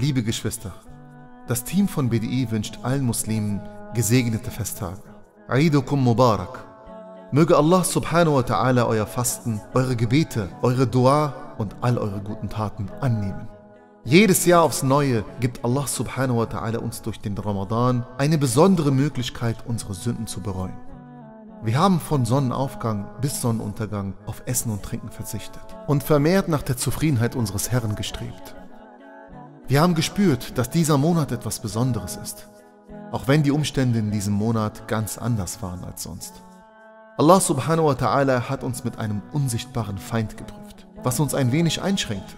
Liebe Geschwister, das Team von BDI wünscht allen Muslimen gesegnete Festtage. Eidukum Mubarak. Möge Allah subhanahu wa ta'ala euer Fasten, eure Gebete, eure Dua und all eure guten Taten annehmen. Jedes Jahr aufs Neue gibt Allah subhanahu wa ta'ala uns durch den Ramadan eine besondere Möglichkeit, unsere Sünden zu bereuen. Wir haben von Sonnenaufgang bis Sonnenuntergang auf Essen und Trinken verzichtet und vermehrt nach der Zufriedenheit unseres Herrn gestrebt. Wir haben gespürt, dass dieser Monat etwas Besonderes ist, auch wenn die Umstände in diesem Monat ganz anders waren als sonst. Allah subhanahu wa ta'ala hat uns mit einem unsichtbaren Feind geprüft, was uns ein wenig einschränkte.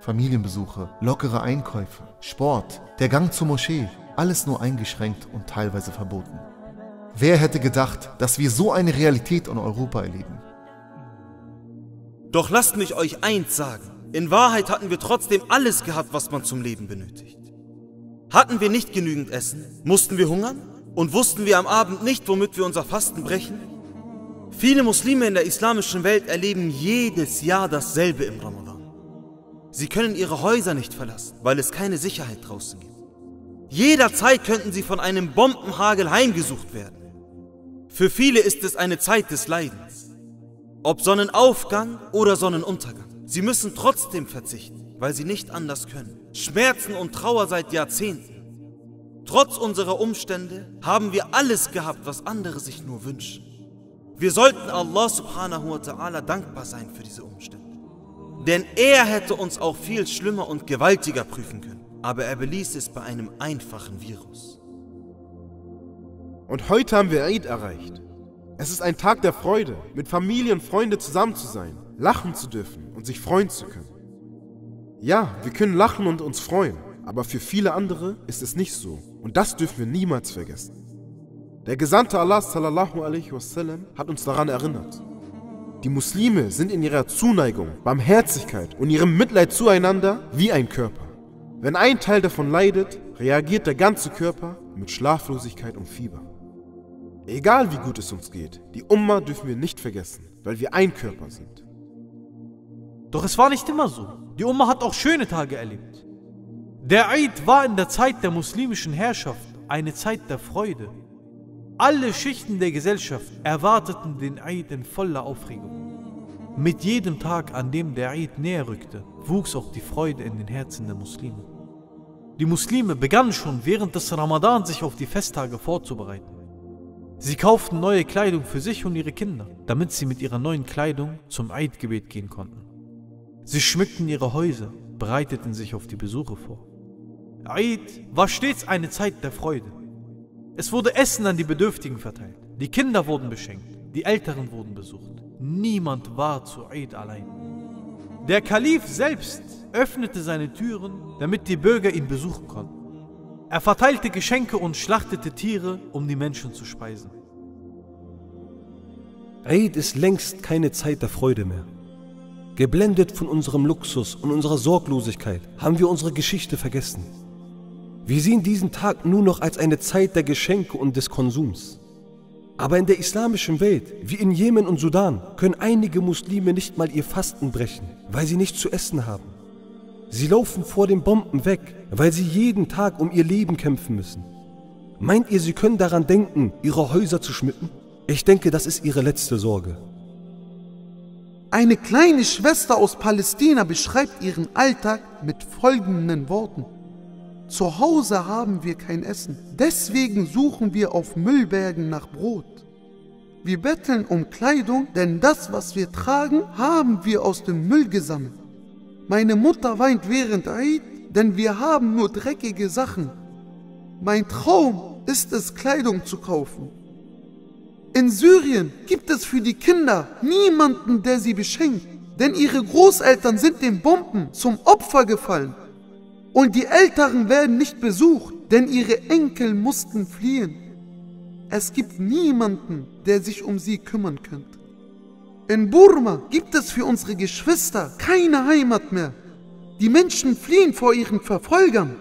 Familienbesuche, lockere Einkäufe, Sport, der Gang zur Moschee, alles nur eingeschränkt und teilweise verboten. Wer hätte gedacht, dass wir so eine Realität in Europa erleben? Doch lasst mich euch eins sagen. In Wahrheit hatten wir trotzdem alles gehabt, was man zum Leben benötigt. Hatten wir nicht genügend Essen? Mussten wir hungern? Und wussten wir am Abend nicht, womit wir unser Fasten brechen? Viele Muslime in der islamischen Welt erleben jedes Jahr dasselbe im Ramadan. Sie können ihre Häuser nicht verlassen, weil es keine Sicherheit draußen gibt. Jederzeit könnten sie von einem Bombenhagel heimgesucht werden. Für viele ist es eine Zeit des Leidens. Ob Sonnenaufgang oder Sonnenuntergang. Sie müssen trotzdem verzichten, weil sie nicht anders können. Schmerzen und Trauer seit Jahrzehnten. Trotz unserer Umstände haben wir alles gehabt, was andere sich nur wünschen. Wir sollten Allah subhanahu wa ta'ala dankbar sein für diese Umstände. Denn er hätte uns auch viel schlimmer und gewaltiger prüfen können. Aber er beließ es bei einem einfachen Virus. Und heute haben wir Eid erreicht. Es ist ein Tag der Freude, mit Familie und Freunde zusammen zu sein, lachen zu dürfen und sich freuen zu können. Ja, wir können lachen und uns freuen, aber für viele andere ist es nicht so. Und das dürfen wir niemals vergessen. Der Gesandte Allah sallallahu alaihi wasallam hat uns daran erinnert. Die Muslime sind in ihrer Zuneigung, Barmherzigkeit und ihrem Mitleid zueinander wie ein Körper. Wenn ein Teil davon leidet, reagiert der ganze Körper mit Schlaflosigkeit und Fieber. Egal wie gut es uns geht, die Umma dürfen wir nicht vergessen, weil wir ein Körper sind. Doch es war nicht immer so. Die Umma hat auch schöne Tage erlebt. Der Eid war in der Zeit der muslimischen Herrschaft eine Zeit der Freude. Alle Schichten der Gesellschaft erwarteten den Eid in voller Aufregung. Mit jedem Tag, an dem der Eid näher rückte, wuchs auch die Freude in den Herzen der Muslime. Die Muslime begannen schon während des Ramadan sich auf die Festtage vorzubereiten. Sie kauften neue Kleidung für sich und ihre Kinder, damit sie mit ihrer neuen Kleidung zum Eidgebet gehen konnten. Sie schmückten ihre Häuser, bereiteten sich auf die Besuche vor. Eid war stets eine Zeit der Freude. Es wurde Essen an die Bedürftigen verteilt, die Kinder wurden beschenkt, die Älteren wurden besucht. Niemand war zu Eid allein. Der Kalif selbst öffnete seine Türen, damit die Bürger ihn besuchen konnten. Er verteilte Geschenke und schlachtete Tiere, um die Menschen zu speisen. Eid ist längst keine Zeit der Freude mehr. Geblendet von unserem Luxus und unserer Sorglosigkeit haben wir unsere Geschichte vergessen. Wir sehen diesen Tag nur noch als eine Zeit der Geschenke und des Konsums. Aber in der islamischen Welt, wie in Jemen und Sudan, können einige Muslime nicht mal ihr Fasten brechen, weil sie nichts zu essen haben. Sie laufen vor den Bomben weg, weil sie jeden Tag um ihr Leben kämpfen müssen. Meint ihr, sie können daran denken, ihre Häuser zu schmücken? Ich denke, das ist ihre letzte Sorge. Eine kleine Schwester aus Palästina beschreibt ihren Alltag mit folgenden Worten. Zu Hause haben wir kein Essen, deswegen suchen wir auf Müllbergen nach Brot. Wir betteln um Kleidung, denn das, was wir tragen, haben wir aus dem Müll gesammelt. Meine Mutter weint während Eid, denn wir haben nur dreckige Sachen. Mein Traum ist es, Kleidung zu kaufen. In Syrien gibt es für die Kinder niemanden, der sie beschenkt, denn ihre Großeltern sind den Bomben zum Opfer gefallen. Und die Älteren werden nicht besucht, denn ihre Enkel mussten fliehen. Es gibt niemanden, der sich um sie kümmern könnte. In Burma gibt es für unsere Geschwister keine Heimat mehr. Die Menschen fliehen vor ihren Verfolgern.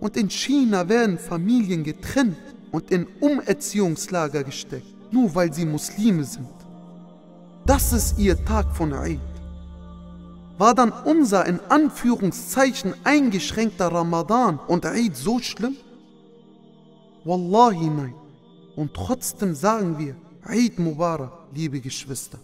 Und in China werden Familien getrennt und in Umerziehungslager gesteckt, nur weil sie Muslime sind. Das ist ihr Tag von Eid. War dann unser in Anführungszeichen eingeschränkter Ramadan und Eid so schlimm? Wallahi nein. Und trotzdem sagen wir Eid Mubarak, liebe Geschwister.